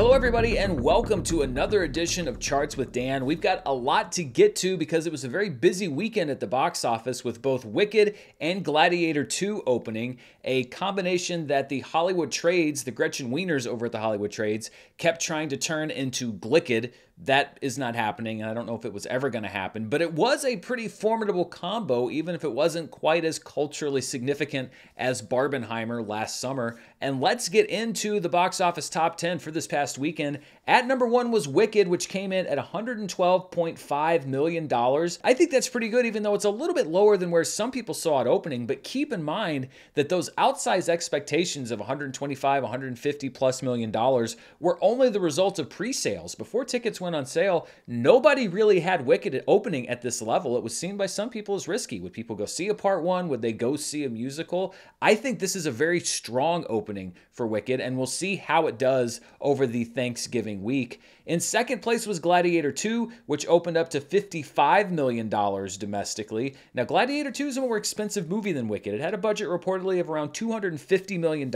Hello, everybody, and welcome to another edition of Charts with Dan. We've got a lot to get to because it was a very busy weekend at the box office with both Wicked and Gladiator 2 opening, a combination that the Hollywood Trades, the Gretchen Wieners over at the Hollywood Trades, kept trying to turn into Glicked that is not happening, and I don't know if it was ever going to happen, but it was a pretty formidable combo, even if it wasn't quite as culturally significant as Barbenheimer last summer. And let's get into the box office top 10 for this past weekend. At number one was Wicked, which came in at $112.5 million. I think that's pretty good, even though it's a little bit lower than where some people saw it opening. But keep in mind that those outsized expectations of 125, 150 plus million dollars were only the result of pre sales. Before tickets went went on sale, nobody really had Wicked opening at this level. It was seen by some people as risky. Would people go see a part one? Would they go see a musical? I think this is a very strong opening for Wicked, and we'll see how it does over the Thanksgiving week. In second place was Gladiator 2, which opened up to $55 million domestically. Now, Gladiator 2 is a more expensive movie than Wicked. It had a budget reportedly of around $250 million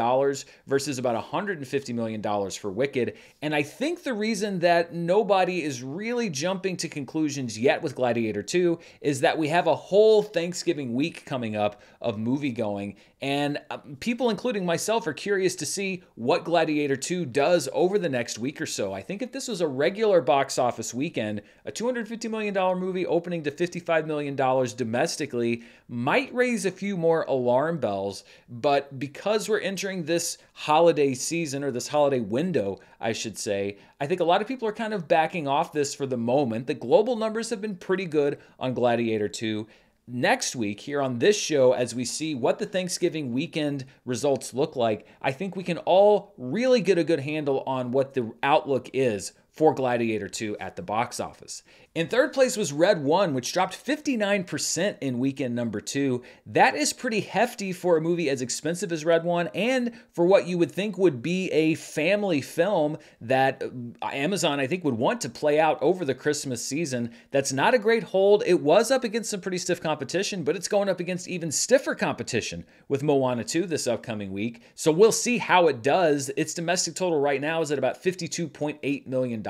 versus about $150 million for Wicked. And I think the reason that nobody is really jumping to conclusions yet with Gladiator 2 is that we have a whole Thanksgiving week coming up of movie going. And uh, people, including myself, are curious to see what Gladiator 2 does over the next week or so. I think if this was a regular box office weekend, a $250 million movie opening to $55 million domestically might raise a few more alarm bells. But because we're entering this holiday season or this holiday window, I should say, I think a lot of people are kind of backing off this for the moment. The global numbers have been pretty good on Gladiator 2 next week here on this show as we see what the Thanksgiving weekend results look like, I think we can all really get a good handle on what the outlook is for Gladiator 2 at the box office. In third place was Red 1, which dropped 59% in weekend number 2. That is pretty hefty for a movie as expensive as Red 1 and for what you would think would be a family film that uh, Amazon, I think, would want to play out over the Christmas season. That's not a great hold. It was up against some pretty stiff competition, but it's going up against even stiffer competition with Moana 2 this upcoming week. So we'll see how it does. Its domestic total right now is at about $52.8 million.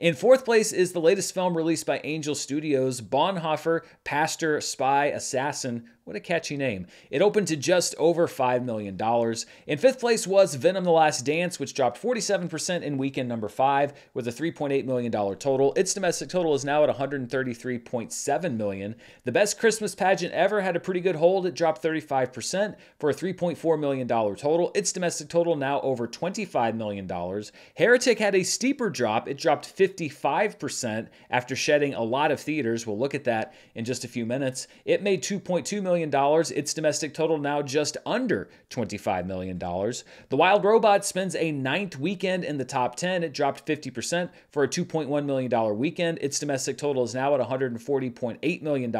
In fourth place is the latest film released by Angel Studios, Bonhoeffer, Pastor, Spy, Assassin, what a catchy name. It opened to just over $5 million. In fifth place was Venom The Last Dance, which dropped 47% in weekend number five with a $3.8 million total. Its domestic total is now at 133.7 million. The best Christmas pageant ever had a pretty good hold. It dropped 35% for a $3.4 million total. Its domestic total now over $25 million. Heretic had a steeper drop. It dropped 55% after shedding a lot of theaters. We'll look at that in just a few minutes. It made $2.2 million million. Its domestic total now just under $25 million. The Wild Robot spends a ninth weekend in the top 10. It dropped 50% for a $2.1 million weekend. Its domestic total is now at $140.8 million.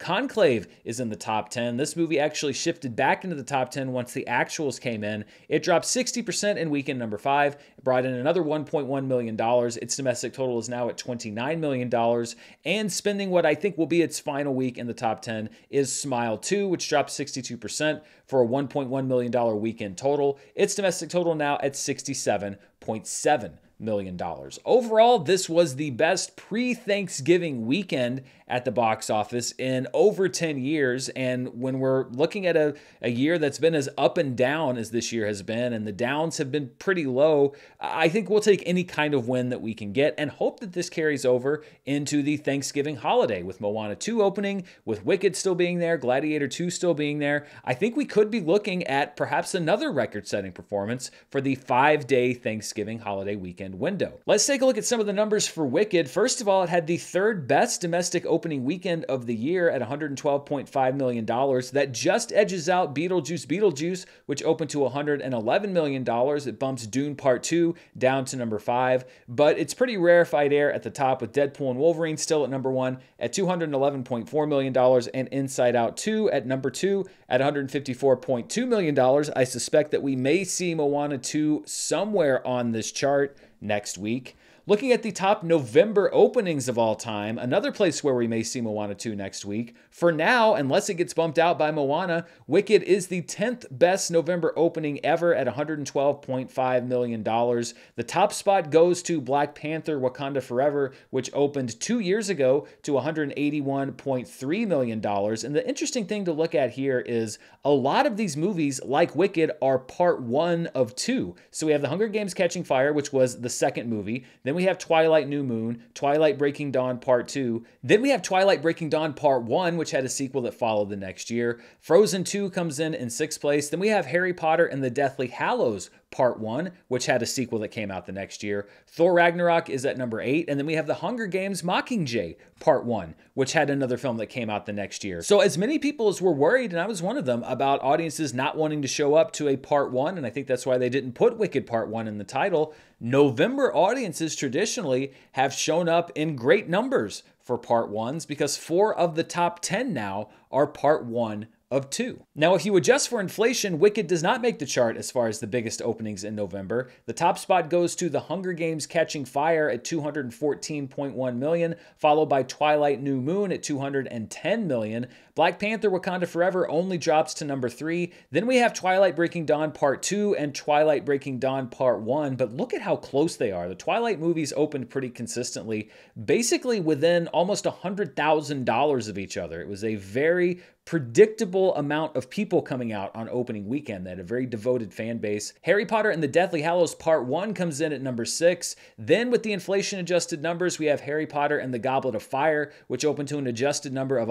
Conclave is in the top 10. This movie actually shifted back into the top 10 once the actuals came in. It dropped 60% in weekend number five, it brought in another $1.1 million. Its domestic total is now at $29 million. And spending what I think will be its final week in the top 10 is Smile Mile 2, which dropped 62% for a $1.1 million weekend total. Its domestic total now at 67.7 million dollars. Overall, this was the best pre-Thanksgiving weekend at the box office in over 10 years. And when we're looking at a, a year that's been as up and down as this year has been, and the downs have been pretty low, I think we'll take any kind of win that we can get and hope that this carries over into the Thanksgiving holiday with Moana 2 opening, with Wicked still being there, Gladiator 2 still being there. I think we could be looking at perhaps another record setting performance for the five day Thanksgiving holiday weekend window. Let's take a look at some of the numbers for Wicked. First of all, it had the third best domestic opening opening weekend of the year at $112.5 million. That just edges out Beetlejuice Beetlejuice, which opened to $111 million. It bumps Dune Part 2 down to number 5. But it's pretty rarefied air at the top with Deadpool and Wolverine still at number 1 at $211.4 million and Inside Out 2 at number 2 at $154.2 million. I suspect that we may see Moana 2 somewhere on this chart next week. Looking at the top November openings of all time, another place where we may see Moana 2 next week. For now, unless it gets bumped out by Moana, Wicked is the 10th best November opening ever at $112.5 million. The top spot goes to Black Panther Wakanda Forever, which opened two years ago to $181.3 million. And the interesting thing to look at here is a lot of these movies, like Wicked, are part one of two. So we have The Hunger Games Catching Fire, which was the second movie. Then we have Twilight New Moon, Twilight Breaking Dawn Part 2. Then we have Twilight Breaking Dawn Part 1, which had a sequel that followed the next year. Frozen 2 comes in in sixth place. Then we have Harry Potter and the Deathly Hallows Part 1, which had a sequel that came out the next year. Thor Ragnarok is at number 8. And then we have The Hunger Games Mockingjay Part 1, which had another film that came out the next year. So, as many people as were worried, and I was one of them, about audiences not wanting to show up to a Part 1, and I think that's why they didn't put Wicked Part 1 in the title, November audiences traditionally have shown up in great numbers for Part 1s because four of the top 10 now are Part 1 of two. Now, if you adjust for inflation, Wicked does not make the chart as far as the biggest openings in November. The top spot goes to The Hunger Games Catching Fire at 214.1 million, followed by Twilight New Moon at 210 million. Black Panther Wakanda Forever only drops to number 3. Then we have Twilight Breaking Dawn Part 2 and Twilight Breaking Dawn Part 1, but look at how close they are. The Twilight movies opened pretty consistently, basically within almost $100,000 of each other. It was a very predictable amount of people coming out on opening weekend. Had a very devoted fan base. Harry Potter and the Deathly Hallows Part 1 comes in at number 6. Then, with the inflation adjusted numbers, we have Harry Potter and the Goblet of Fire, which opened to an adjusted number of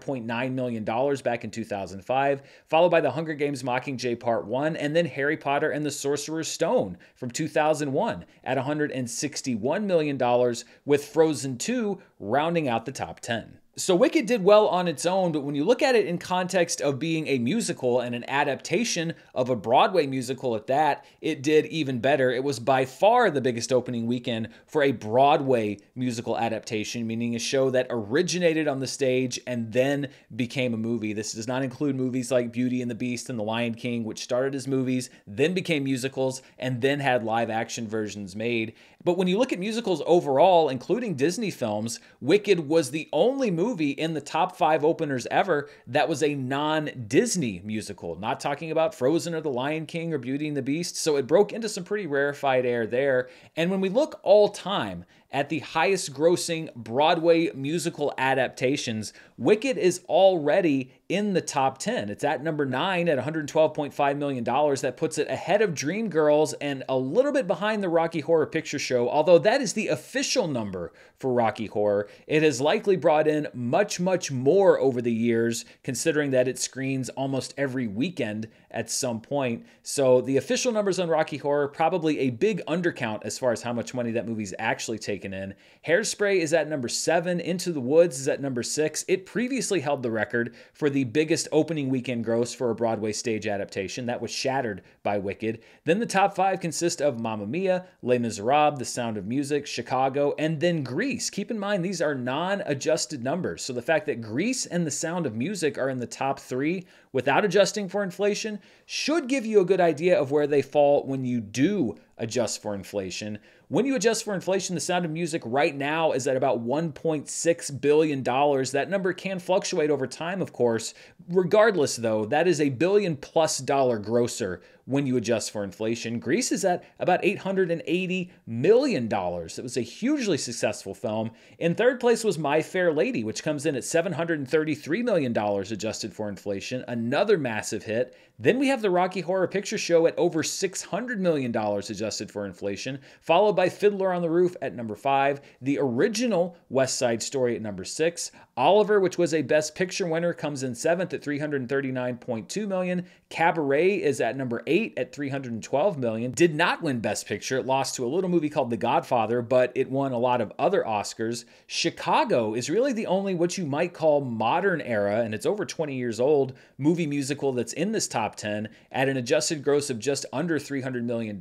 $165.9 million back in 2005, followed by The Hunger Games Mockingjay Part 1, and then Harry Potter and the Sorcerer's Stone from 2001 at $161 million, with Frozen 2 rounding out the top 10. So Wicked did well on its own, but when you look at it in context of being a musical and an adaptation of a Broadway musical at that, it did even better. It was by far the biggest opening weekend for a Broadway musical adaptation, meaning a show that originated on the stage and then became a movie. This does not include movies like Beauty and the Beast and The Lion King, which started as movies, then became musicals, and then had live action versions made. But when you look at musicals overall, including Disney films, Wicked was the only movie in the top five openers ever that was a non Disney musical. Not talking about Frozen or The Lion King or Beauty and the Beast. So it broke into some pretty rarefied air there. And when we look all time at the highest grossing Broadway musical adaptations, Wicked is already in the top 10. It's at number 9 at $112.5 million. That puts it ahead of Dreamgirls and a little bit behind the Rocky Horror Picture Show, although that is the official number for Rocky Horror. It has likely brought in much, much more over the years, considering that it screens almost every weekend at some point. So the official numbers on Rocky Horror, probably a big undercount as far as how much money that movie's actually taken in. Hairspray is at number 7, Into the Woods is at number 6. It previously held the record for the biggest opening weekend gross for a Broadway stage adaptation. That was shattered by Wicked. Then the top five consist of Mamma Mia, Les Miserables, The Sound of Music, Chicago, and then Grease. Keep in mind, these are non adjusted numbers. So the fact that Grease and The Sound of Music are in the top three without adjusting for inflation should give you a good idea of where they fall when you do adjust for inflation. When you adjust for inflation, the sound of music right now is at about $1.6 billion. That number can fluctuate over time, of course. Regardless, though, that is a billion plus dollar grosser when you adjust for inflation. Grease is at about $880 million. It was a hugely successful film. In third place was My Fair Lady, which comes in at $733 million adjusted for inflation, another massive hit. Then we have the Rocky Horror Picture Show at over $600 million adjusted for inflation, followed by Fiddler on the Roof at number five, the original West Side Story at number six, Oliver, which was a Best Picture winner, comes in seventh at 339.2 million. Cabaret is at number eight at 312 million. Did not win Best Picture. It lost to a little movie called The Godfather, but it won a lot of other Oscars. Chicago is really the only what you might call modern era, and it's over 20 years old, movie musical that's in this top 10 at an adjusted gross of just under $300 million.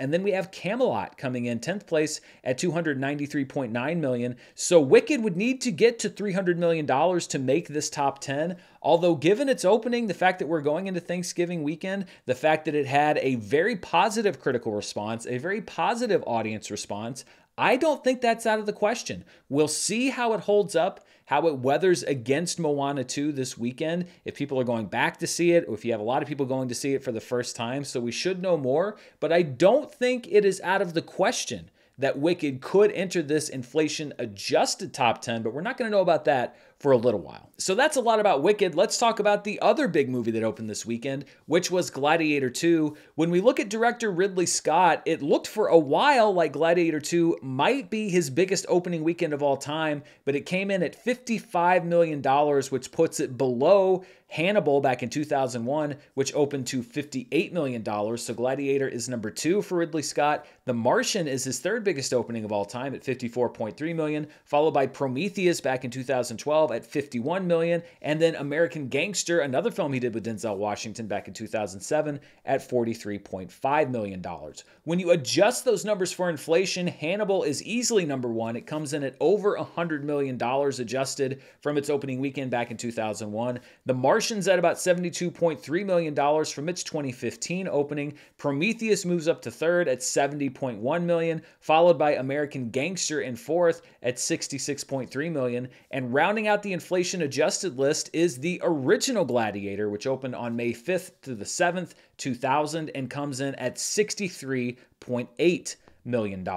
And then we have Camelot coming in 10th place at 293.9 million. So Wicked would need to get to 300 million dollars to make this top 10. Although given its opening, the fact that we're going into Thanksgiving weekend, the fact that it had a very positive critical response, a very positive audience response, I don't think that's out of the question. We'll see how it holds up, how it weathers against Moana 2 this weekend, if people are going back to see it, or if you have a lot of people going to see it for the first time. So we should know more, but I don't think it is out of the question that Wicked could enter this inflation adjusted top 10, but we're not going to know about that for a little while. So that's a lot about Wicked. Let's talk about the other big movie that opened this weekend, which was Gladiator 2. When we look at director Ridley Scott, it looked for a while like Gladiator 2 might be his biggest opening weekend of all time, but it came in at $55 million, which puts it below Hannibal back in 2001, which opened to $58 million. So Gladiator is number two for Ridley Scott. The Martian is his third biggest opening of all time at 54.3 million, followed by Prometheus back in 2012 at 51 million, and then American Gangster, another film he did with Denzel Washington back in 2007 at 43.5 million dollars. When you adjust those numbers for inflation, Hannibal is easily number 1. It comes in at over 100 million dollars adjusted from its opening weekend back in 2001. The Martian's at about $72.3 million from its 2015 opening. Prometheus moves up to third at 70.1 million, followed by American Gangster in fourth at 66.3 million. And rounding out the inflation adjusted list is the original Gladiator, which opened on May 5th to the 7th, 2000, and comes in at $63.8 million.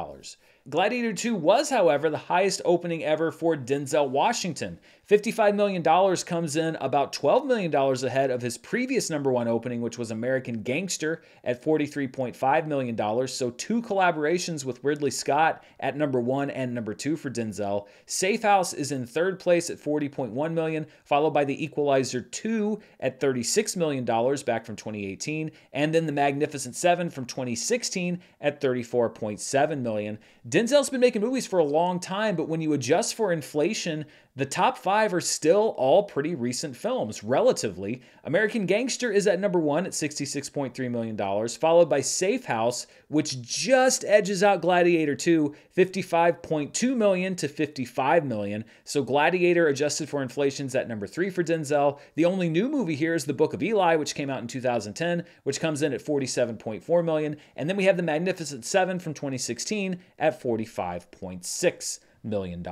Gladiator 2 was, however, the highest opening ever for Denzel Washington. $55 million comes in about $12 million ahead of his previous number one opening, which was American Gangster at $43.5 million. So, two collaborations with Ridley Scott at number one and number two for Denzel. Safe House is in third place at 40.1 million, followed by The Equalizer 2 at $36 million back from 2018, and then The Magnificent Seven from 2016 at 34.7 million. Denzel's been making movies for a long time, but when you adjust for inflation, the top five are still all pretty recent films, relatively. American Gangster is at number one at $66.3 million, followed by Safe House, which just edges out Gladiator 2, $55.2 million to 55 million. So Gladiator, adjusted for inflation, is at number three for Denzel. The only new movie here is The Book of Eli, which came out in 2010, which comes in at 47.4 million. And then we have The Magnificent Seven from 2016 at $45.6 million.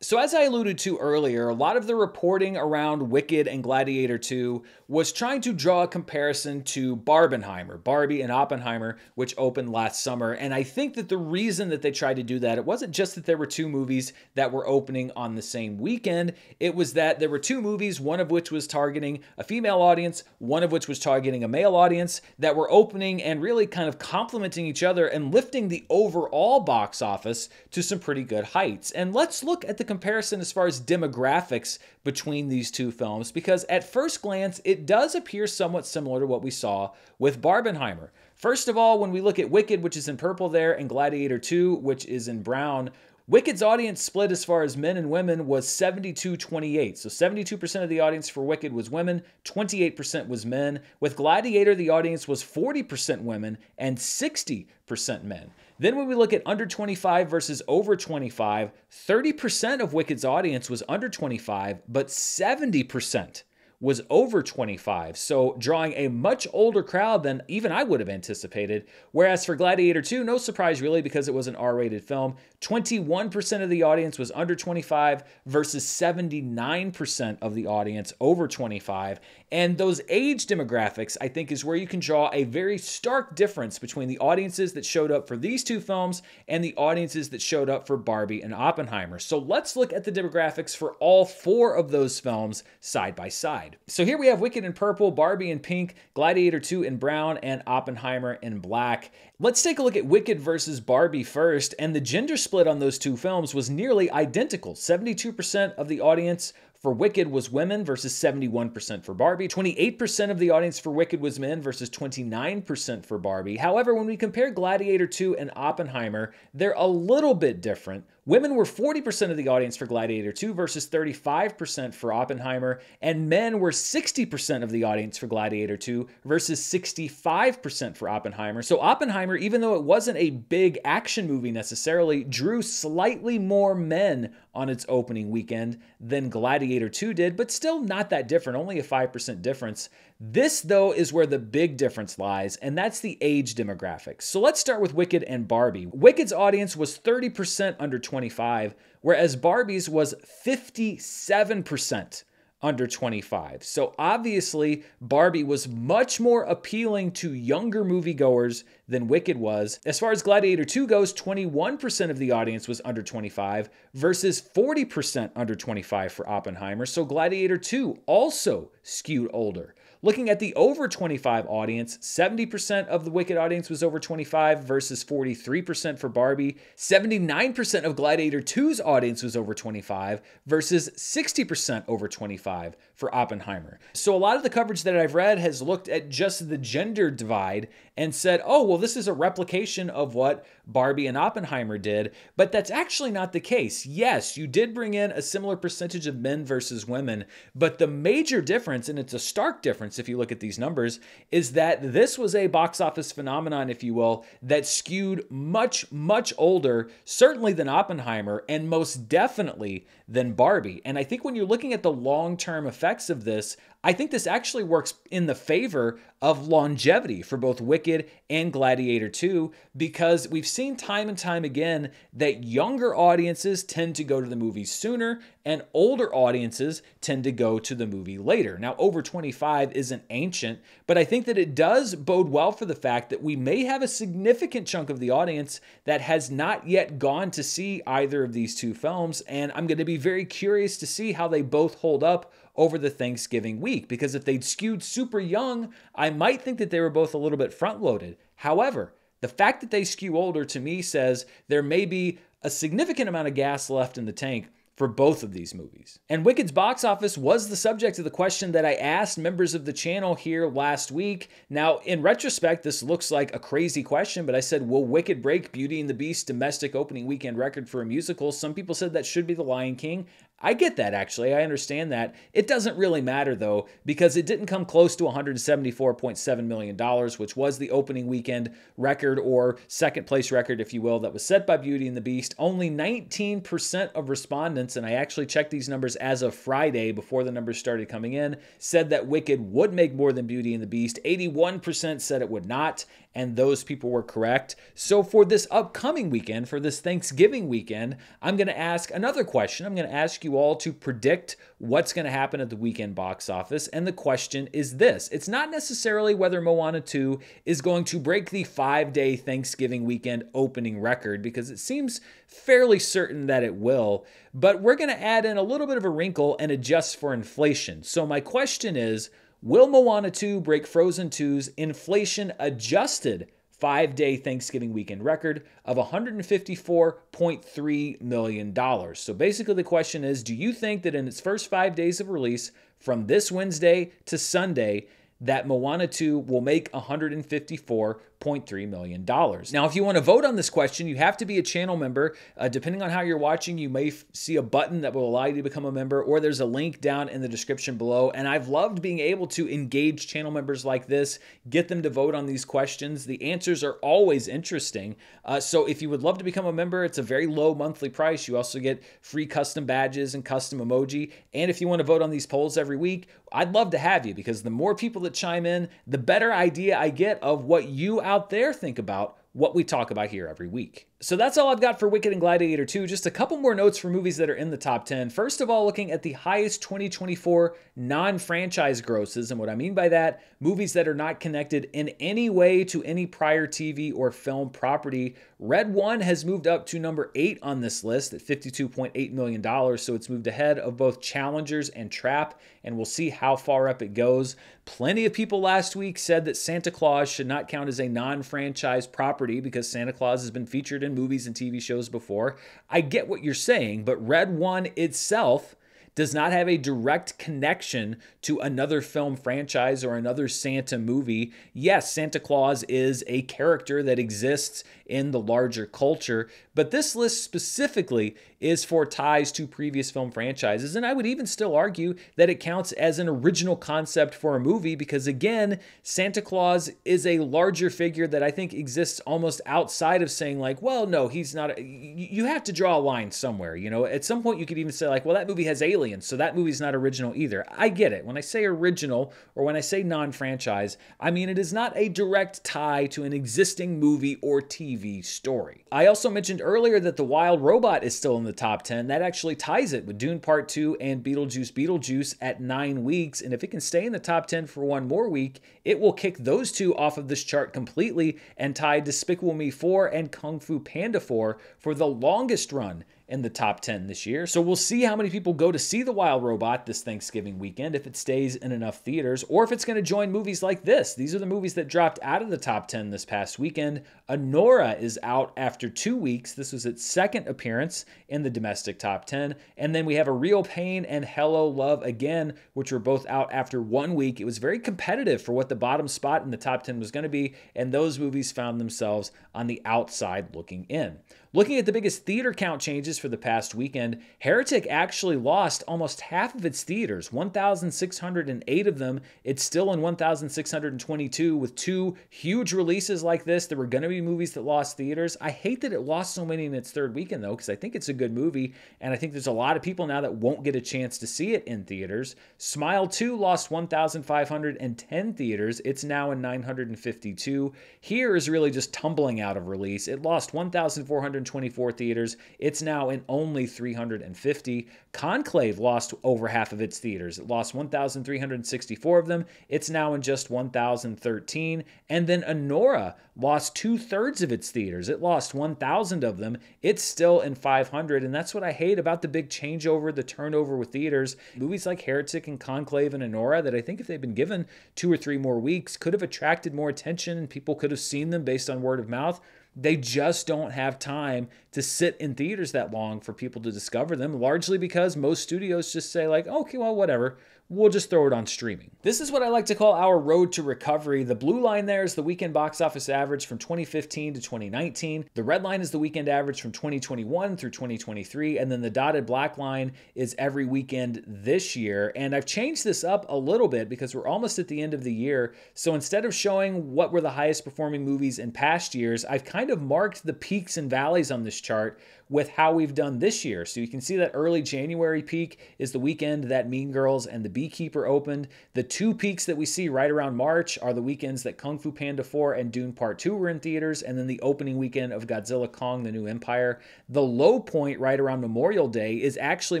So, as I alluded to earlier, a lot of the reporting around Wicked and Gladiator 2 was trying to draw a comparison to Barbenheimer, Barbie and Oppenheimer, which opened last summer. And I think that the reason that they tried to do that, it wasn't just that there were two movies that were opening on the same weekend, it was that there were two movies, one of which was targeting a female audience, one of which was targeting a male audience, that were opening and really kind of complementing each other and lifting the overall box office to some pretty good heights. And let's look at the comparison as far as demographics between these two films because at first glance, it does appear somewhat similar to what we saw with Barbenheimer. First of all, when we look at Wicked, which is in purple there, and Gladiator 2, which is in brown, Wicked's audience split as far as men and women was 72 28. So 72% of the audience for Wicked was women, 28% was men. With Gladiator, the audience was 40% women and 60% men. Then when we look at under 25 versus over 25, 30% of Wicked's audience was under 25, but 70% was over 25, so drawing a much older crowd than even I would have anticipated. Whereas for Gladiator 2, no surprise really because it was an R rated film, 21% of the audience was under 25 versus 79% of the audience over 25. And those age demographics, I think, is where you can draw a very stark difference between the audiences that showed up for these two films and the audiences that showed up for Barbie and Oppenheimer. So let's look at the demographics for all four of those films side by side. So here we have Wicked in purple, Barbie in pink, Gladiator 2 in brown, and Oppenheimer in black. Let's take a look at Wicked versus Barbie first, and the gender split on those two films was nearly identical. 72% of the audience for Wicked was women versus 71% for Barbie. 28% of the audience for Wicked was men versus 29% for Barbie. However, when we compare Gladiator 2 and Oppenheimer, they're a little bit different. Women were 40% of the audience for Gladiator 2 versus 35% for Oppenheimer, and men were 60% of the audience for Gladiator 2 versus 65% for Oppenheimer. So Oppenheimer, even though it wasn't a big action movie necessarily, drew slightly more men on its opening weekend than Gladiator 2 did, but still not that different, only a 5% difference. This, though, is where the big difference lies, and that's the age demographics. So let's start with Wicked and Barbie. Wicked's audience was 30% under 25, whereas Barbie's was 57% under 25. So obviously, Barbie was much more appealing to younger moviegoers than Wicked was. As far as Gladiator 2 goes, 21% of the audience was under 25 versus 40% under 25 for Oppenheimer. So Gladiator 2 also skewed older. Looking at the over 25 audience, 70% of the Wicked audience was over 25 versus 43% for Barbie. 79% of Gladiator 2's audience was over 25 versus 60% over 25 for Oppenheimer. So a lot of the coverage that I've read has looked at just the gender divide and said, oh, well, this is a replication of what Barbie and Oppenheimer did. But that's actually not the case. Yes, you did bring in a similar percentage of men versus women, but the major difference, and it's a stark difference if you look at these numbers, is that this was a box office phenomenon, if you will, that skewed much, much older, certainly than Oppenheimer, and most definitely than Barbie. And I think when you're looking at the long term effects of this, I think this actually works in the favor of longevity for both Wicked and Gladiator 2 because we've seen time and time again that younger audiences tend to go to the movies sooner and older audiences tend to go to the movie later. Now, over 25 isn't ancient, but I think that it does bode well for the fact that we may have a significant chunk of the audience that has not yet gone to see either of these two films. And I'm going to be very curious to see how they both hold up over the Thanksgiving week because if they'd skewed super young, I might think that they were both a little bit front loaded. However, the fact that they skew older to me says there may be a significant amount of gas left in the tank for both of these movies. And Wicked's box office was the subject of the question that I asked members of the channel here last week. Now, in retrospect, this looks like a crazy question, but I said, Will Wicked break Beauty and the Beast domestic opening weekend record for a musical? Some people said that should be The Lion King. I get that actually. I understand that. It doesn't really matter though, because it didn't come close to $174.7 million, which was the opening weekend record or second place record, if you will, that was set by Beauty and the Beast. Only 19% of respondents, and I actually checked these numbers as of Friday before the numbers started coming in, said that Wicked would make more than Beauty and the Beast. 81% said it would not, and those people were correct. So for this upcoming weekend, for this Thanksgiving weekend, I'm going to ask another question. I'm going to ask you all to predict what's going to happen at the weekend box office. And the question is this it's not necessarily whether Moana 2 is going to break the five day Thanksgiving weekend opening record, because it seems fairly certain that it will. But we're going to add in a little bit of a wrinkle and adjust for inflation. So my question is, Will Moana 2 break Frozen 2's inflation adjusted five day Thanksgiving weekend record of $154.3 million? So basically, the question is Do you think that in its first five days of release, from this Wednesday to Sunday, that Moana 2 will make 154 $0.3 million. Now, if you want to vote on this question, you have to be a channel member. Uh, depending on how you're watching, you may f- see a button that will allow you to become a member, or there's a link down in the description below. And I've loved being able to engage channel members like this, get them to vote on these questions. The answers are always interesting. Uh, so if you would love to become a member, it's a very low monthly price. You also get free custom badges and custom emoji. And if you want to vote on these polls every week, I'd love to have you because the more people that chime in, the better idea I get of what you out there think about what we talk about here every week. So that's all I've got for Wicked and Gladiator 2. Just a couple more notes for movies that are in the top 10. First of all, looking at the highest 2024 non franchise grosses. And what I mean by that, movies that are not connected in any way to any prior TV or film property. Red One has moved up to number eight on this list at $52.8 million. So it's moved ahead of both Challengers and Trap. And we'll see how far up it goes. Plenty of people last week said that Santa Claus should not count as a non franchise property because Santa Claus has been featured in in movies and TV shows before. I get what you're saying, but Red One itself does not have a direct connection to another film franchise or another Santa movie. Yes, Santa Claus is a character that exists in the larger culture, but this list specifically is for ties to previous film franchises. And I would even still argue that it counts as an original concept for a movie because, again, Santa Claus is a larger figure that I think exists almost outside of saying, like, well, no, he's not. A, you have to draw a line somewhere. You know, at some point you could even say, like, well, that movie has aliens, so that movie's not original either. I get it. When I say original or when I say non franchise, I mean it is not a direct tie to an existing movie or TV story. I also mentioned earlier that The Wild Robot is still in the top 10. That actually ties it with Dune Part 2 and Beetlejuice Beetlejuice at nine weeks. And if it can stay in the top 10 for one more week, it will kick those two off of this chart completely and tie Despicable Me 4 and Kung Fu Panda 4 for the longest run in the top 10 this year. So we'll see how many people go to see The Wild Robot this Thanksgiving weekend, if it stays in enough theaters, or if it's going to join movies like this. These are the movies that dropped out of the top 10 this past weekend. Anora is out after two weeks. This was its second appearance in the domestic top 10. And then we have A Real Pain and Hello Love Again, which were both out after one week. It was very competitive for what the bottom spot in the top 10 was going to be, and those movies found themselves on the outside looking in. Looking at the biggest theater count changes for the past weekend, Heretic actually lost almost half of its theaters, 1,608 of them. It's still in 1,622 with two huge releases like this. There were going to be movies that lost theaters. I hate that it lost so many in its third weekend, though, because I think it's a good movie, and I think there's a lot of people now that won't get a chance to see it in theaters. Smile 2 lost 1,510 theaters. It's now in 952. Here is really just tumbling out of release. It lost 1,400. 124 theaters. It's now in only 350. Conclave lost over half of its theaters. It lost 1,364 of them. It's now in just 1,013. And then Anora lost two thirds of its theaters. It lost 1,000 of them. It's still in 500. And that's what I hate about the big changeover, the turnover with theaters. Movies like Heretic and Conclave and Anora, that I think if they'd been given two or three more weeks, could have attracted more attention and people could have seen them based on word of mouth. They just don't have time to sit in theaters that long for people to discover them, largely because most studios just say, like, okay, well, whatever we'll just throw it on streaming. This is what I like to call our road to recovery. The blue line there is the weekend box office average from 2015 to 2019. The red line is the weekend average from 2021 through 2023. And then the dotted black line is every weekend this year. And I've changed this up a little bit because we're almost at the end of the year. So instead of showing what were the highest performing movies in past years, I've kind of marked the peaks and valleys on this chart with how we've done this year. So you can see that early January peak is the weekend that Mean Girls and The Beekeeper opened. The two peaks that we see right around March are the weekends that Kung Fu Panda 4 and Dune Part 2 were in theaters, and then the opening weekend of Godzilla Kong The New Empire. The low point right around Memorial Day is actually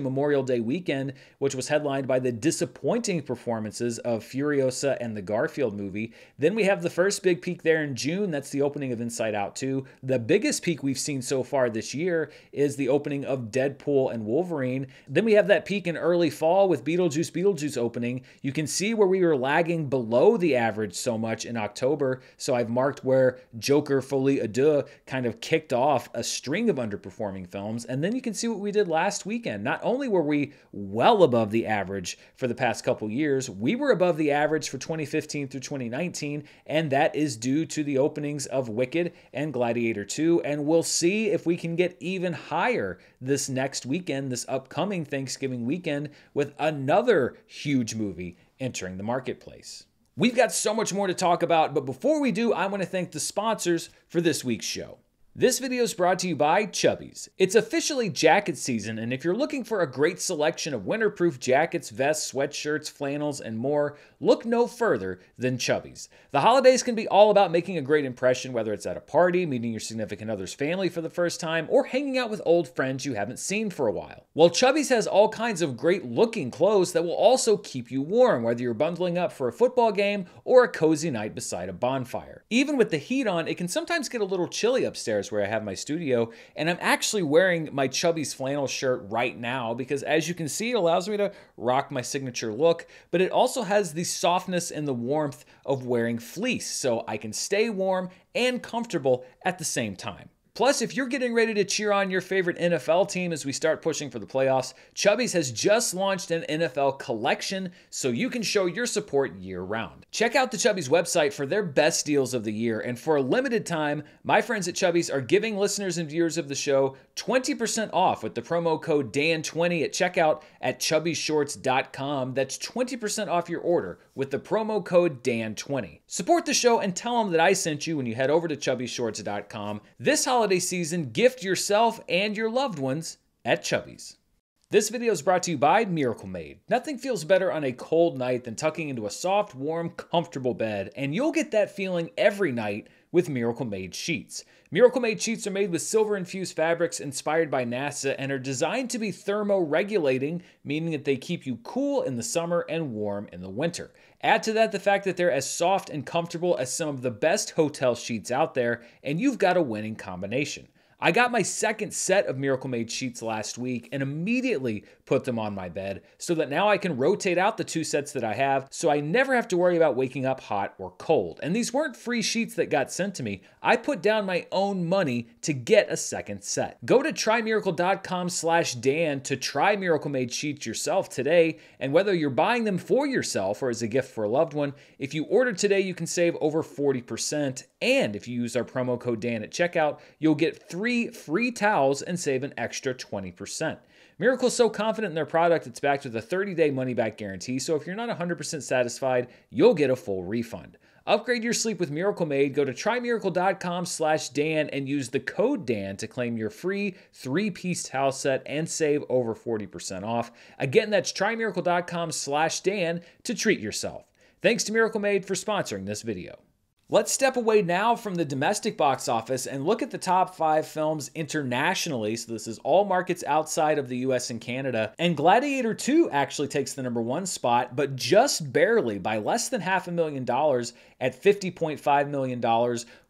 Memorial Day weekend, which was headlined by the disappointing performances of Furiosa and the Garfield movie. Then we have the first big peak there in June. That's the opening of Inside Out 2. The biggest peak we've seen so far this year is the opening of Deadpool and Wolverine. Then we have that peak in early fall with Beetlejuice Beetlejuice opening. You can see where we were lagging below the average so much in October. So I've marked where Joker Folie à Deux kind of kicked off a string of underperforming films. And then you can see what we did last weekend. Not only were we well above the average for the past couple years, we were above the average for 2015 through 2019. And that is due to the openings of Wicked and Gladiator 2. And we'll see if we can get even even higher this next weekend, this upcoming Thanksgiving weekend, with another huge movie entering the marketplace. We've got so much more to talk about, but before we do, I want to thank the sponsors for this week's show. This video is brought to you by Chubbies. It's officially jacket season, and if you're looking for a great selection of winterproof jackets, vests, sweatshirts, flannels, and more, look no further than Chubbies. The holidays can be all about making a great impression, whether it's at a party, meeting your significant other's family for the first time, or hanging out with old friends you haven't seen for a while. Well, Chubbies has all kinds of great looking clothes that will also keep you warm, whether you're bundling up for a football game or a cozy night beside a bonfire. Even with the heat on, it can sometimes get a little chilly upstairs where I have my studio. And I'm actually wearing my Chubbies flannel shirt right now because as you can see, it allows me to rock my signature look, but it also has the softness and the warmth of wearing fleece. So I can stay warm and comfortable at the same time. Plus, if you're getting ready to cheer on your favorite NFL team as we start pushing for the playoffs, Chubbies has just launched an NFL collection so you can show your support year round. Check out the Chubbies website for their best deals of the year, and for a limited time, my friends at Chubbies are giving listeners and viewers of the show 20% off with the promo code DAN20 at checkout at chubbiesshorts.com. That's 20% off your order with the promo code DAN20. Support the show and tell them that I sent you when you head over to chubbiesshorts.com. This holiday season, gift yourself and your loved ones at Chubbies. This video is brought to you by Miracle Made. Nothing feels better on a cold night than tucking into a soft, warm, comfortable bed, and you'll get that feeling every night with Miracle Made sheets. Miracle Made sheets are made with silver infused fabrics inspired by NASA and are designed to be thermoregulating, meaning that they keep you cool in the summer and warm in the winter. Add to that the fact that they're as soft and comfortable as some of the best hotel sheets out there, and you've got a winning combination. I got my second set of Miracle Made sheets last week and immediately put them on my bed so that now I can rotate out the two sets that I have so I never have to worry about waking up hot or cold. And these weren't free sheets that got sent to me. I put down my own money to get a second set. Go to trymiracle.com slash Dan to try Miracle Made sheets yourself today. And whether you're buying them for yourself or as a gift for a loved one, if you order today, you can save over 40%. And if you use our promo code Dan at checkout, you'll get three free towels and save an extra 20%. Miracle's so confident in their product, it's backed with a 30 day money back guarantee. So if you're not 100% satisfied, you'll get a full refund. Upgrade your sleep with Miracle Made. Go to trymiracle.com slash Dan and use the code Dan to claim your free three piece towel set and save over 40% off. Again, that's trymiracle.com slash Dan to treat yourself. Thanks to Miracle Made for sponsoring this video. Let's step away now from the domestic box office and look at the top five films internationally. So, this is all markets outside of the US and Canada. And Gladiator 2 actually takes the number one spot, but just barely by less than half a million dollars at $50.5 million.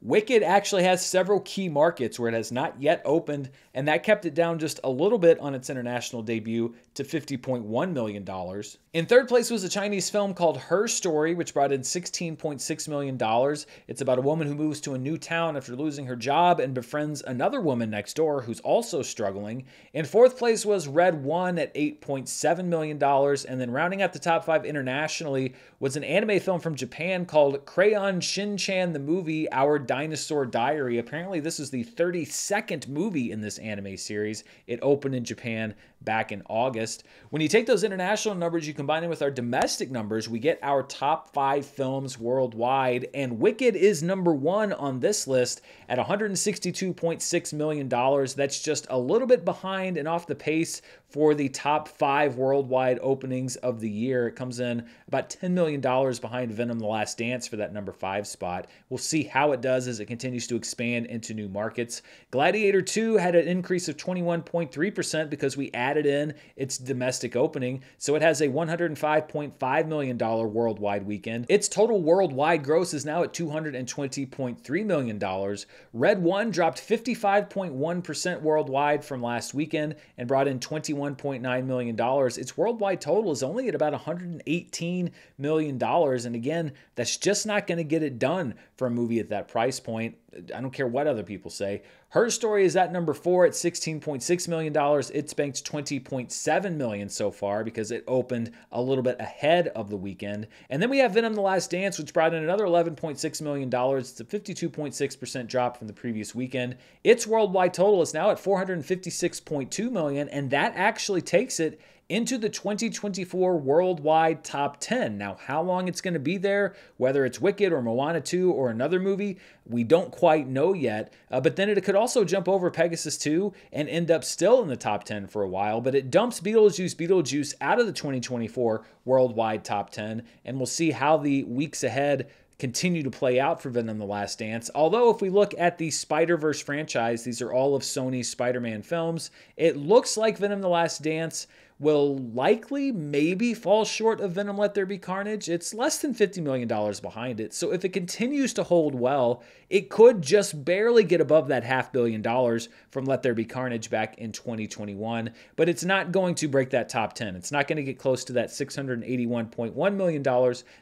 Wicked actually has several key markets where it has not yet opened, and that kept it down just a little bit on its international debut to $50.1 million. In third place was a Chinese film called Her Story, which brought in $16.6 million. It's about a woman who moves to a new town after losing her job and befriends another woman next door who's also struggling. In fourth place was Red One at $8.7 million, and then rounding out the top five internationally was an anime film from Japan called Crayon Shin-Chan the movie Our Dinosaur Diary. Apparently this is the 32nd movie in this anime series. It opened in Japan back in August. When you take those international numbers, you combine them with our domestic numbers, we get our top 5 films worldwide and Wicked is number 1 on this list at 162.6 million dollars. That's just a little bit behind and off the pace for the top 5 worldwide openings of the year. It comes in about 10 million dollars behind Venom the Last Dance for that number five spot. We'll see how it does as it continues to expand into new markets. Gladiator 2 had an increase of 21.3% because we added in its domestic opening, so it has a $105.5 million worldwide weekend. Its total worldwide gross is now at $220.3 million. Red 1 dropped 55.1% worldwide from last weekend and brought in $21.9 million. Its worldwide total is only at about $118 million. And again, that's just not going to get it done for a movie at that price point. I don't care what other people say. Her story is at number four at $16.6 million. It's banked 20.7 million so far because it opened a little bit ahead of the weekend. And then we have Venom The Last Dance, which brought in another $11.6 million. It's a 52.6% drop from the previous weekend. Its worldwide total is now at 456.2 million, and that actually takes it into the 2024 worldwide top 10. Now, how long it's going to be there, whether it's Wicked or Moana 2 or another movie, we don't quite know yet. Uh, but then it could also jump over Pegasus 2 and end up still in the top 10 for a while. But it dumps Beetlejuice Beetlejuice out of the 2024 worldwide top 10. And we'll see how the weeks ahead continue to play out for Venom The Last Dance. Although, if we look at the Spider Verse franchise, these are all of Sony's Spider Man films, it looks like Venom The Last Dance will likely maybe fall short of Venom Let There Be Carnage. It's less than $50 million behind it. So if it continues to hold well, it could just barely get above that half billion dollars from Let There Be Carnage back in 2021. But it's not going to break that top 10. It's not going to get close to that $681.1 million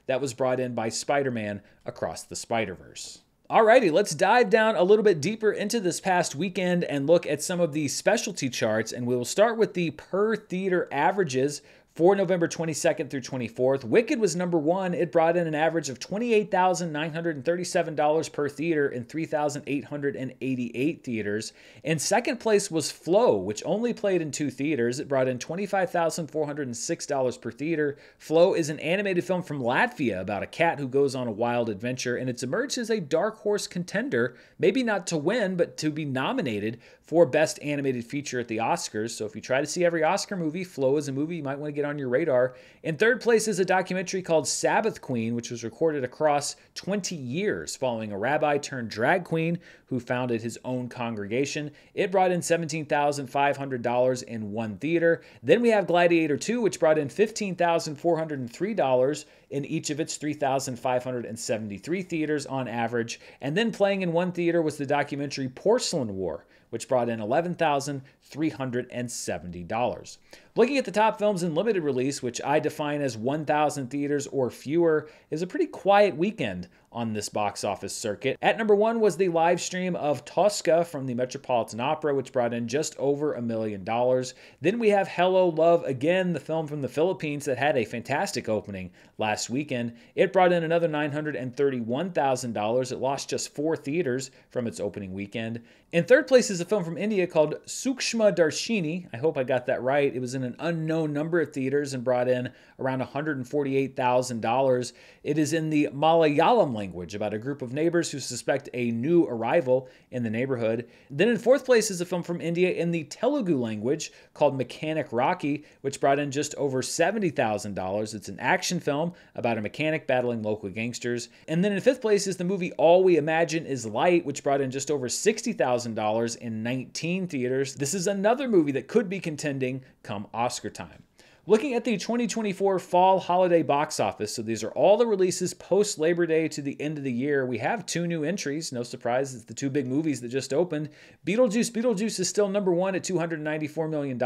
that was brought in by Spider Man across the Spider Verse. Alrighty, let's dive down a little bit deeper into this past weekend and look at some of the specialty charts. And we will start with the per theater averages for November 22nd through 24th. Wicked was number one. It brought in an average of $28,937 per theater in 3,888 theaters. In second place was Flow, which only played in two theaters. It brought in $25,406 per theater. Flow is an animated film from Latvia about a cat who goes on a wild adventure, and it's emerged as a dark horse contender, maybe not to win, but to be nominated for Best Animated Feature at the Oscars. So if you try to see every Oscar movie, Flow is a movie you might want to get on your radar. In third place is a documentary called Sabbath Queen, which was recorded across 20 years following a rabbi turned drag queen who founded his own congregation. It brought in $17,500 in one theater. Then we have Gladiator 2, which brought in $15,403 in each of its 3,573 theaters on average. And then playing in one theater was the documentary Porcelain War which brought in $11,370. Looking at the top films in limited release, which I define as 1,000 theaters or fewer, is a pretty quiet weekend on this box office circuit. At number one was the live stream of Tosca from the Metropolitan Opera, which brought in just over a million dollars. Then we have Hello Love Again, the film from the Philippines that had a fantastic opening last weekend. It brought in another $931,000. It lost just four theaters from its opening weekend. In third place is a film from India called Sukshma Darshini. I hope I got that right. It was in an unknown number of theaters and brought in around $148,000. It is in the Malayalam language about a group of neighbors who suspect a new arrival in the neighborhood. Then in fourth place is a film from India in the Telugu language called Mechanic Rocky, which brought in just over $70,000. It's an action film about a mechanic battling local gangsters. And then in fifth place is the movie All We Imagine Is Light, which brought in just over $60,000 in 19 theaters. This is another movie that could be contending come Oscar time. Looking at the 2024 fall holiday box office, so these are all the releases post Labor Day to the end of the year. We have two new entries. No surprise, it's the two big movies that just opened. Beetlejuice Beetlejuice is still number one at $294 million,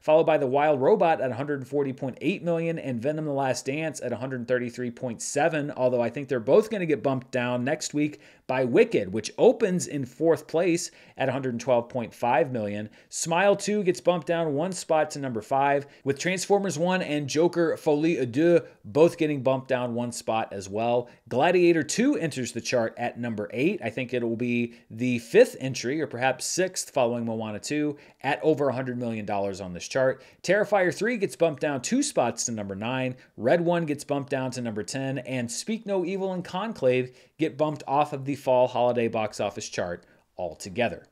followed by The Wild Robot at 140.8 million and Venom The Last Dance at $133.7, although I think they're both going to get bumped down next week by Wicked, which opens in fourth place at 112.5 million. Smile 2 gets bumped down one spot to number 5, with Transformers 1 and Joker Folie à Deux both getting bumped down one spot as well. Gladiator 2 enters the chart at number 8. I think it will be the fifth entry or perhaps sixth following Moana 2 at over $100 million on this chart. Terrifier 3 gets bumped down two spots to number 9. Red 1 gets bumped down to number 10 and Speak No Evil and Conclave get bumped off of the fall holiday box office chart altogether.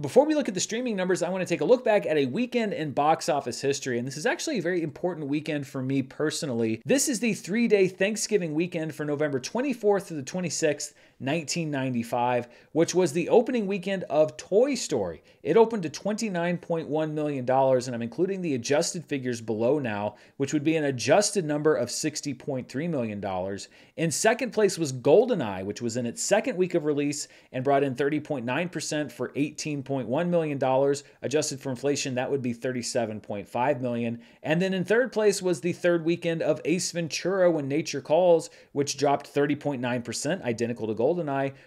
Before we look at the streaming numbers, I want to take a look back at a weekend in box office history. And this is actually a very important weekend for me personally. This is the three day Thanksgiving weekend for November 24th to the 26th, 1995, which was the opening weekend of Toy Story. It opened to $29.1 million, and I'm including the adjusted figures below now, which would be an adjusted number of $60.3 million. In second place was GoldenEye, which was in its second week of release and brought in 30.9% for $18.1 million. Adjusted for inflation, that would be 37.5 million. And then in third place was the third weekend of Ace Ventura When Nature Calls, which dropped 30.9%, identical to GoldenEye,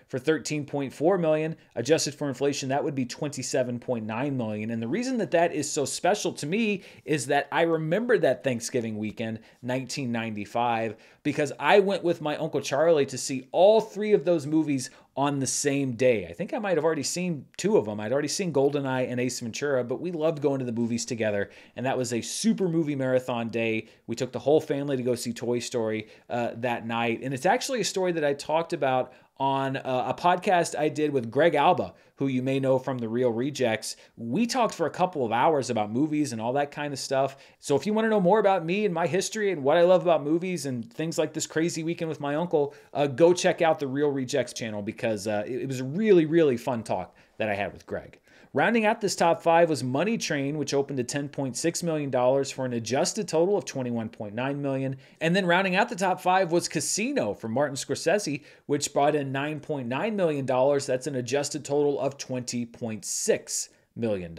for 13.4 million. Adjusted for inflation, that would be 27.9 million. And the reason that that is so special to me is that I remember that Thanksgiving weekend, 1995, because I went with my Uncle Charlie to see all three of those movies on the same day. I think I might have already seen two of them. I'd already seen GoldenEye and Ace Ventura, but we loved going to the movies together. And that was a super movie marathon day. We took the whole family to go see Toy Story uh, that night. And it's actually a story that I talked about on uh, a podcast I did with Greg Alba, who you may know from the Real Rejects. We talked for a couple of hours about movies and all that kind of stuff. So if you want to know more about me and my history and what I love about movies and things like this crazy weekend with my uncle, uh, go check out the Real Rejects channel because uh, it was a really, really fun talk that I had with Greg. Rounding out this top five was Money Train, which opened to $10.6 million for an adjusted total of 21.9 million. And then rounding out the top five was Casino from Martin Scorsese, which brought in $9.9 million. That's an adjusted total of $20.6 million.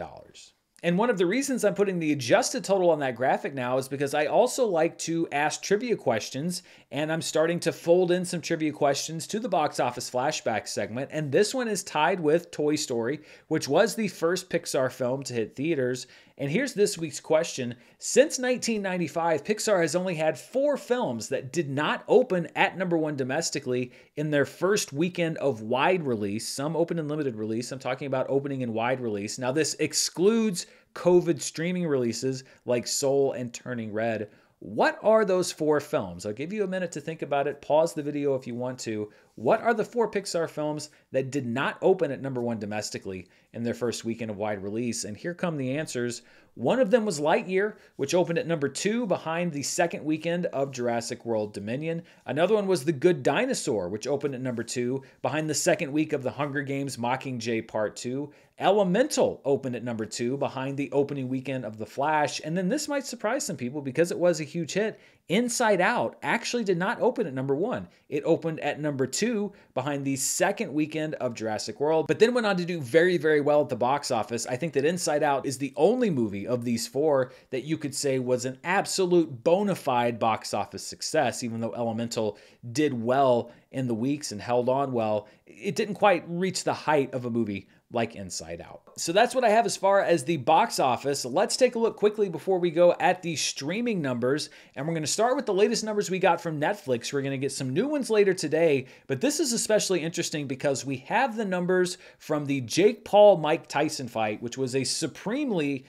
And one of the reasons I'm putting the adjusted total on that graphic now is because I also like to ask trivia questions, and I'm starting to fold in some trivia questions to the box office flashback segment. And this one is tied with Toy Story, which was the first Pixar film to hit theaters. And here's this week's question Since 1995, Pixar has only had four films that did not open at number one domestically in their first weekend of wide release. Some open in limited release. I'm talking about opening in wide release. Now, this excludes COVID streaming releases like Soul and Turning Red. What are those four films? I'll give you a minute to think about it. Pause the video if you want to. What are the four Pixar films that did not open at number one domestically in their first weekend of wide release? And here come the answers. One of them was Lightyear, which opened at number two behind the second weekend of Jurassic World Dominion. Another one was The Good Dinosaur, which opened at number two behind the second week of The Hunger Games Mockingjay Part 2. Elemental opened at number two behind the opening weekend of The Flash. And then this might surprise some people because it was a huge hit. Inside Out actually did not open at number one. It opened at number two behind the second weekend of Jurassic World, but then went on to do very, very well at the box office. I think that Inside Out is the only movie of these four that you could say was an absolute bona fide box office success, even though Elemental did well in the weeks and held on well. It didn't quite reach the height of a movie like Inside Out. So that's what I have as far as the box office. Let's take a look quickly before we go at the streaming numbers. And we're going to start with the latest numbers we got from Netflix. We're going to get some new ones later today, but this is especially interesting because we have the numbers from the Jake Paul Mike Tyson fight, which was a supremely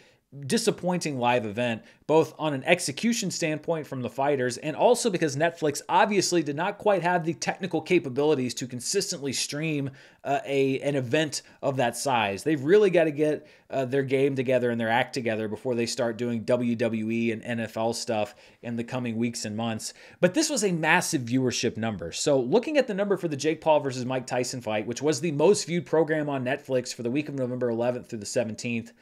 disappointing live event, both on an execution standpoint from the fighters and also because Netflix obviously did not quite have the technical capabilities to consistently stream uh, a an event of that size. They've really got to get uh, their game together and their act together before they start doing WWE and NFL stuff in the coming weeks and months. But this was a massive viewership number. So looking at the number for the Jake Paul versus Mike Tyson fight, which was the most viewed program on Netflix for the week of November 11th through the 17th.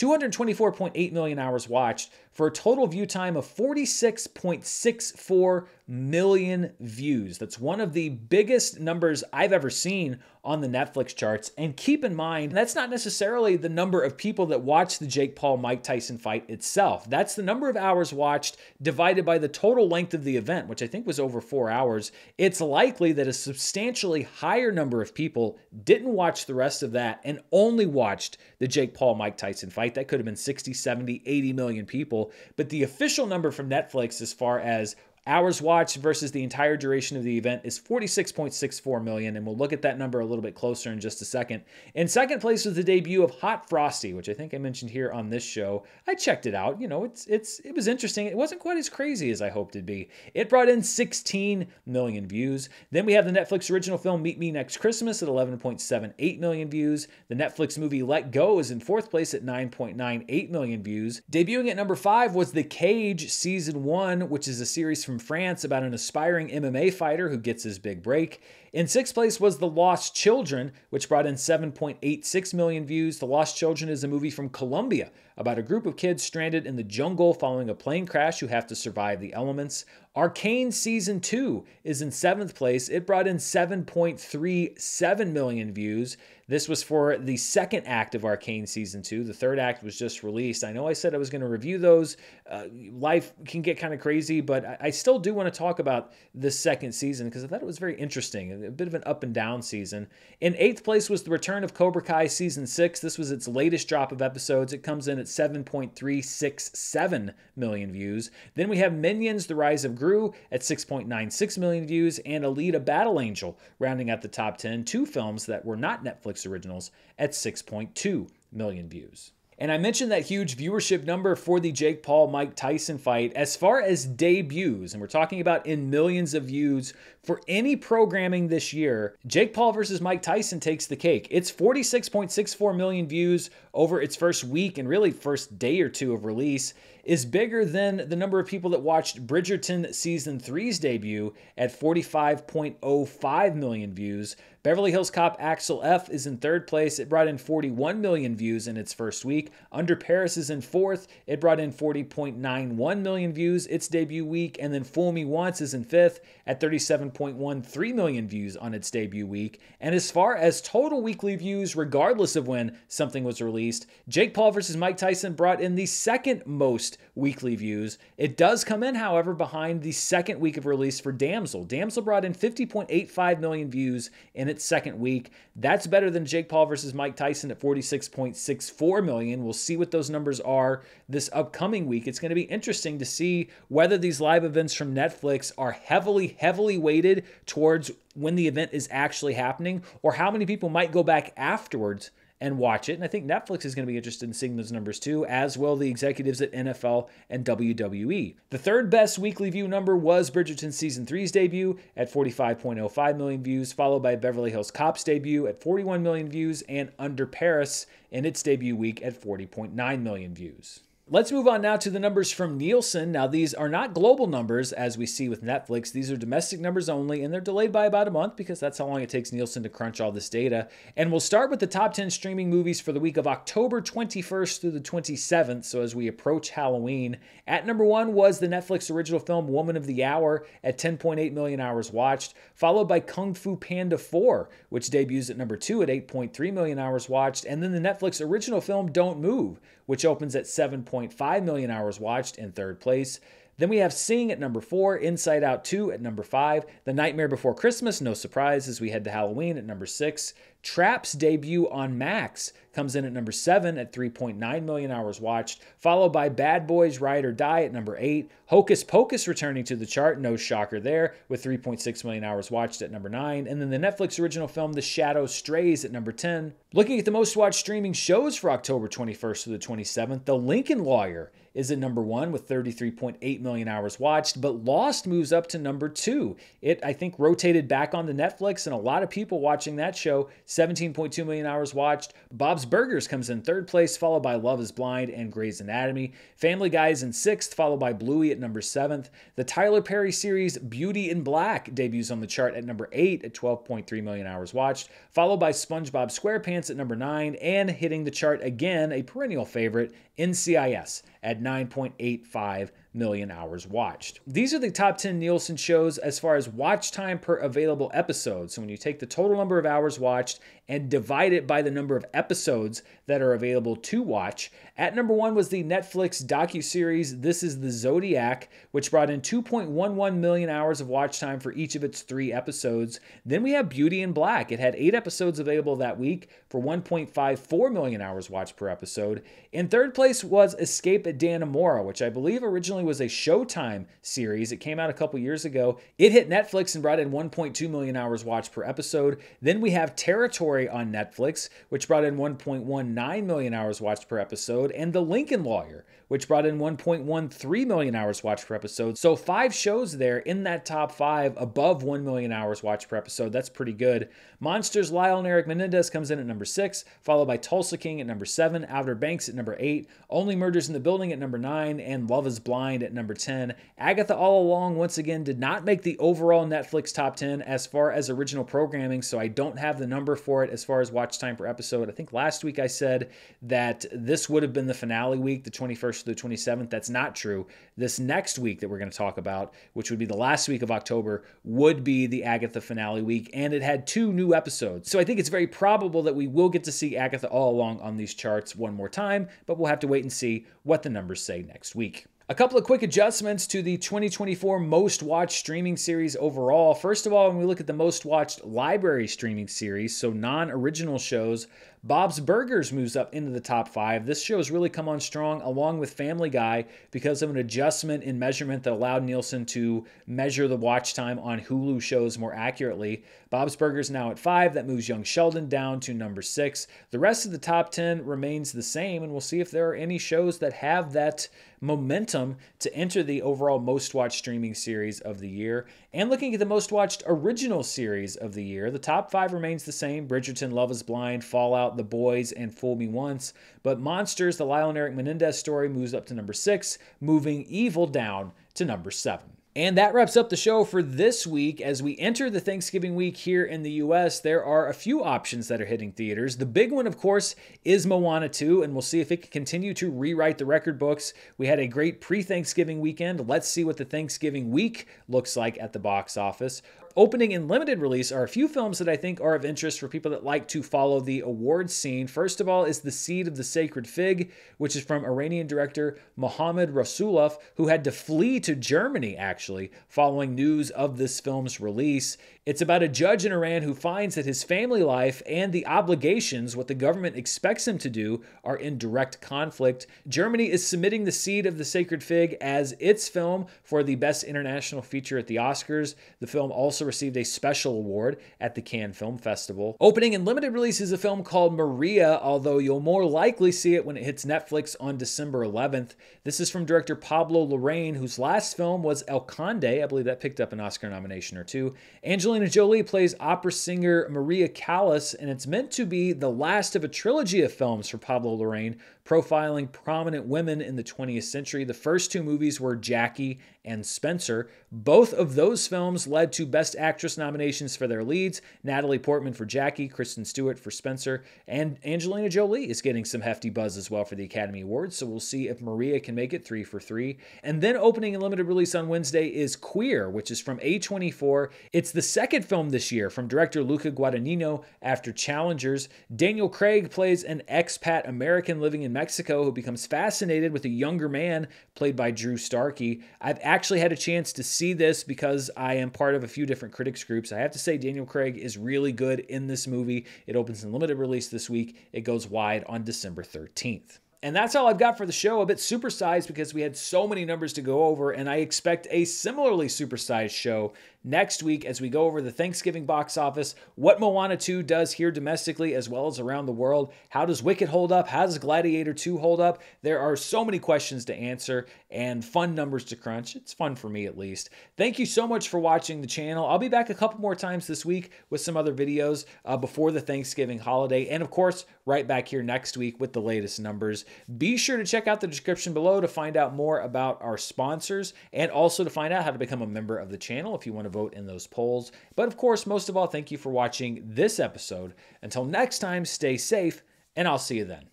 224.8 million hours watched for a total view time of 46.64 million views. That's one of the biggest numbers I've ever seen on the Netflix charts. And keep in mind, that's not necessarily the number of people that watched the Jake Paul Mike Tyson fight itself. That's the number of hours watched divided by the total length of the event, which I think was over four hours. It's likely that a substantially higher number of people didn't watch the rest of that and only watched the Jake Paul Mike Tyson fight. That could have been 60, 70, 80 million people. But the official number from Netflix, as far as Hours watched versus the entire duration of the event is 46.64 million, and we'll look at that number a little bit closer in just a second. In second place was the debut of Hot Frosty, which I think I mentioned here on this show. I checked it out. You know, it's it's it was interesting. It wasn't quite as crazy as I hoped it'd be. It brought in 16 million views. Then we have the Netflix original film Meet Me Next Christmas at 11.78 million views. The Netflix movie Let Go is in fourth place at 9.98 million views. Debuting at number five was The Cage Season 1, which is a series from France about an aspiring MMA fighter who gets his big break. In sixth place was The Lost Children, which brought in 7.86 million views. The Lost Children is a movie from Colombia about a group of kids stranded in the jungle following a plane crash who have to survive the elements. Arcane Season 2 is in seventh place. It brought in 7.37 million views. This was for the second act of Arcane Season 2. The third act was just released. I know I said I was going to review those. Uh, life can get kind of crazy, but I still do want to talk about the second season because I thought it was very interesting. A bit of an up and down season. In eighth place was the return of Cobra Kai Season 6. This was its latest drop of episodes. It comes in at 7.367 million views. Then we have Minions The Rise of Gru at 6.96 million views, and Alita Battle Angel rounding out the top 10, two films that were not Netflix originals at 6.2 million views. And I mentioned that huge viewership number for the Jake Paul Mike Tyson fight. As far as debuts, and we're talking about in millions of views for any programming this year, Jake Paul versus Mike Tyson takes the cake. It's 46.64 million views over its first week and really first day or two of release is bigger than the number of people that watched Bridgerton season 3's debut at 45.05 million views. Beverly Hills Cop Axel F is in third place. It brought in 41 million views in its first week. Under Paris is in fourth. It brought in 40.91 million views its debut week. And then Fool Me Once is in fifth at 37.13 million views on its debut week. And as far as total weekly views, regardless of when something was released, Jake Paul versus Mike Tyson brought in the second most weekly views. It does come in, however, behind the second week of release for Damsel. Damsel brought in 50.85 million views in its second week. That's better than Jake Paul versus Mike Tyson at 46.64 million. We'll see what those numbers are this upcoming week. It's going to be interesting to see whether these live events from Netflix are heavily, heavily weighted towards when the event is actually happening or how many people might go back afterwards and watch it. And I think Netflix is going to be interested in seeing those numbers too, as will the executives at NFL and WWE. The third best weekly view number was Bridgerton Season 3's debut at 45.05 million views, followed by Beverly Hills Cop's debut at 41 million views, and Under Paris in its debut week at 40.9 million views. Let's move on now to the numbers from Nielsen. Now, these are not global numbers as we see with Netflix. These are domestic numbers only, and they're delayed by about a month because that's how long it takes Nielsen to crunch all this data. And we'll start with the top 10 streaming movies for the week of October 21st through the 27th. So, as we approach Halloween, at number one was the Netflix original film Woman of the Hour at 10.8 million hours watched, followed by Kung Fu Panda 4, which debuts at number two at 8.3 million hours watched, and then the Netflix original film Don't Move, which opens at 7.5 million hours watched in third place. Then we have Sing at number four, Inside Out 2 at number five, The Nightmare Before Christmas, no surprise as we head to Halloween at number six, Trap's debut on Max comes in at number seven at 3.9 million hours watched, followed by Bad Boys Ride or Die at number eight. Hocus Pocus returning to the chart, no shocker there, with 3.6 million hours watched at number nine. And then the Netflix original film The Shadow Strays at number 10. Looking at the most watched streaming shows for October 21st to the 27th, The Lincoln Lawyer is at number one with 33.8 million hours watched, but Lost moves up to number two. It, I think, rotated back onto Netflix, and a lot of people watching that show 17.2 million hours watched. Bob's Burgers comes in third place, followed by Love is Blind and Grey's Anatomy. Family Guy is in sixth, followed by Bluey at number seventh. The Tyler Perry series Beauty in Black debuts on the chart at number eight at 12.3 million hours watched, followed by SpongeBob SquarePants at number nine, and hitting the chart again, a perennial favorite, NCIS at 9.85 million hours watched. These are the top 10 Nielsen shows as far as watch time per available episode. So when you take the total number of hours watched and divide it by the number of episodes that are available to watch, at number 1 was the Netflix docu-series This is the Zodiac, which brought in 2.11 million hours of watch time for each of its 3 episodes. Then we have Beauty in Black. It had 8 episodes available that week for 1.54 million hours watched per episode. In third place was Escape at Dannemora, which I believe originally originally was a Showtime series. It came out a couple years ago. It hit Netflix and brought in 1.2 million hours watched per episode. Then we have Territory on Netflix, which brought in 1.19 million hours watched per episode, and The Lincoln Lawyer, which brought in 1.13 million hours watched per episode. So five shows there in that top five above 1 million hours watched per episode. That's pretty good. Monsters Lyle and Eric Menendez comes in at number six, followed by Tulsa King at number seven, Outer Banks at number eight, Only Murders in the Building at number nine, and Love is Blind at number 10. Agatha All Along, once again, did not make the overall Netflix top 10 as far as original programming, so I don't have the number for it as far as watch time per episode. I think last week I said that this would have been the finale week, the 21st to the 27th. That's not true. This next week that we're going to talk about, which would be the last week of October, would be the Agatha finale week, and it had two new episodes. So I think it's very probable that we will get to see Agatha all along on these charts one more time, but we'll have to wait and see what the numbers say next week. A couple of quick adjustments to the 2024 most watched streaming series overall. First of all, when we look at the most watched library streaming series, so non original shows, Bob's Burgers moves up into the top five. This show has really come on strong along with Family Guy because of an adjustment in measurement that allowed Nielsen to measure the watch time on Hulu shows more accurately. Bob's Burgers now at five. That moves Young Sheldon down to number six. The rest of the top 10 remains the same, and we'll see if there are any shows that have that momentum to enter the overall most watched streaming series of the year. And looking at the most watched original series of the year, the top five remains the same Bridgerton, Love is Blind, Fallout. The Boys, and Fool Me Once. But Monsters, the and Eric Menendez story, moves up to number six, moving Evil down to number seven. And that wraps up the show for this week. As we enter the Thanksgiving week here in the US, there are a few options that are hitting theaters. The big one, of course, is Moana 2, and we'll see if it can continue to rewrite the record books. We had a great pre Thanksgiving weekend. Let's see what the Thanksgiving week looks like at the box office opening in limited release are a few films that I think are of interest for people that like to follow the awards scene. First of all is The Seed of the Sacred Fig, which is from Iranian director Mohammad Rasoulof, who had to flee to Germany actually following news of this film's release. It's about a judge in Iran who finds that his family life and the obligations, what the government expects him to do, are in direct conflict. Germany is submitting The Seed of the Sacred Fig as its film for the Best International Feature at the Oscars. The film also received a special award at the Cannes Film Festival. Opening in limited release is a film called Maria, although you'll more likely see it when it hits Netflix on December 11th. This is from director Pablo Larraín, whose last film was El Conde. I believe that picked up an Oscar nomination or two. Angelina Jolie plays opera singer Maria Callas, and it's meant to be the last of a trilogy of films for Pablo Larraín, profiling prominent women in the 20th century. The first two movies were Jackie and Spencer. Both of those films led to Best Actress nominations for their leads Natalie Portman for Jackie, Kristen Stewart for Spencer, and Angelina Jolie is getting some hefty buzz as well for the Academy Awards. So we'll see if Maria can make it three for three. And then opening in limited release on Wednesday is Queer, which is from A24. It's the second film this year from director Luca Guadagnino after Challengers. Daniel Craig plays an expat American living in Mexico who becomes fascinated with a younger man played by Drew Starkey. I've actually had a chance to see this because I am part of a few different critics groups. I have to say, Daniel Craig is really good in this movie. It opens in limited release this week, it goes wide on December 13th. And that's all I've got for the show. A bit supersized because we had so many numbers to go over, and I expect a similarly supersized show next week as we go over the Thanksgiving box office, what Moana 2 does here domestically as well as around the world. How does Wicked hold up? How does Gladiator 2 hold up? There are so many questions to answer and fun numbers to crunch. It's fun for me at least. Thank you so much for watching the channel. I'll be back a couple more times this week with some other videos uh, before the Thanksgiving holiday. And of course, right back here next week with the latest numbers. Be sure to check out the description below to find out more about our sponsors and also to find out how to become a member of the channel if you want to vote in those polls. But of course, most of all, thank you for watching this episode. Until next time, stay safe, and I'll see you then.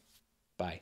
Bye.